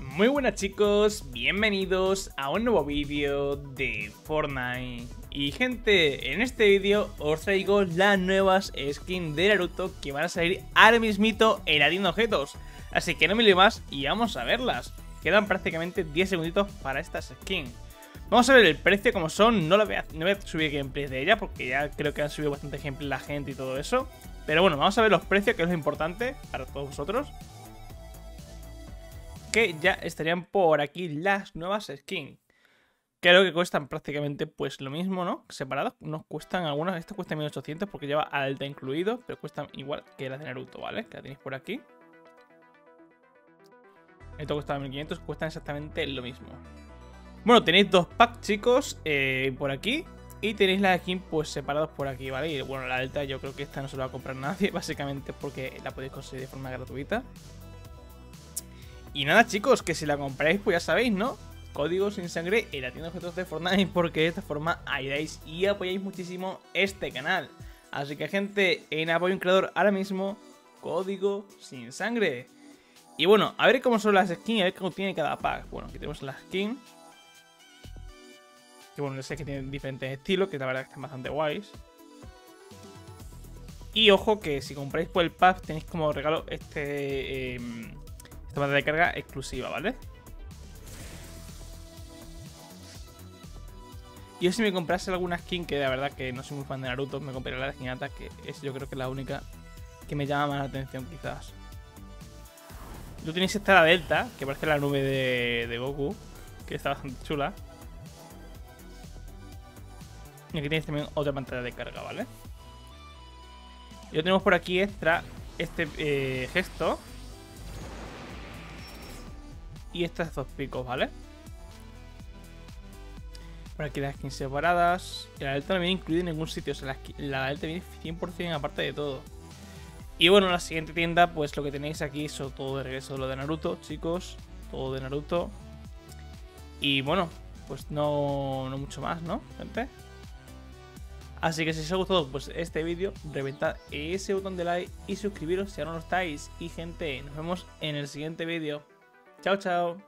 Muy buenas chicos, bienvenidos a un nuevo vídeo de Fortnite. Y gente, en este vídeo os traigo las nuevas skins de Naruto que van a salir ahora mismito en la tienda objetos. Así que no me lío más y vamos a verlas. Quedan prácticamente 10 segunditos para estas skins Vamos a ver el precio como son, no, lo voy, a, no voy subir gameplay de ella porque ya creo que han subido bastante gameplay la gente y todo eso. Pero bueno, vamos a ver los precios que es lo importante para todos vosotros que ya estarían por aquí las nuevas skins. Creo que cuestan prácticamente pues lo mismo, ¿no? Separados, nos cuestan algunas, esto cuesta 1800 porque lleva alta incluido, pero cuestan igual que las de Naruto, ¿vale? Que la tenéis por aquí. Esto cuesta 1500, cuestan exactamente lo mismo. Bueno, tenéis dos packs, chicos, eh, por aquí. Y tenéis la skin pues separados por aquí, ¿vale? Y bueno, la alta yo creo que esta no se la va a comprar nadie, básicamente porque la podéis conseguir de forma gratuita. Y nada chicos, que si la compráis pues ya sabéis, ¿no? Código sin sangre en la tienda de objetos de Fortnite porque de esta forma ayudáis y apoyáis muchísimo este canal. Así que gente, en apoyo un creador ahora mismo, código sin sangre. Y bueno, a ver cómo son las skins, a ver cómo tiene cada pack. Bueno, aquí tenemos la skin. Que bueno, sé que tienen diferentes estilos, que la verdad que están bastante guays. Y ojo que si compráis por el pack tenéis como regalo este... Eh, esta pantalla de carga exclusiva, ¿vale? Yo si me comprase alguna skin, que de verdad que no soy muy fan de Naruto, me compraría la de Hinata, que es yo creo que la única que me llama más la atención quizás. Yo tenéis esta la Delta, que parece la nube de, Goku, que está bastante chula. Y aquí tenéis también otra pantalla de carga, ¿vale? Y tenemos por aquí extra este eh, gesto, y estas dos picos, ¿vale? Por aquí las skins separadas. la delta no viene incluida en ningún sitio. O sea, la, delta viene 100% aparte de todo. Y bueno, la siguiente tienda, pues lo que tenéis aquí es todo de regreso lo de Naruto, chicos. Todo de Naruto. Y bueno, pues no, no mucho más, ¿no, gente? Así que si os ha gustado pues, este vídeo, reventad ese botón de like y suscribiros si aún no estáis. Y gente, nos vemos en el siguiente vídeo. Chao, chao.